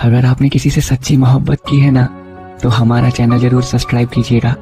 अगर आपने किसी से सच्ची मोहब्बत की है ना तो हमारा चैनल ज़रूर सब्सक्राइब कीजिएगा।